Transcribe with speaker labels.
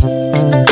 Speaker 1: you.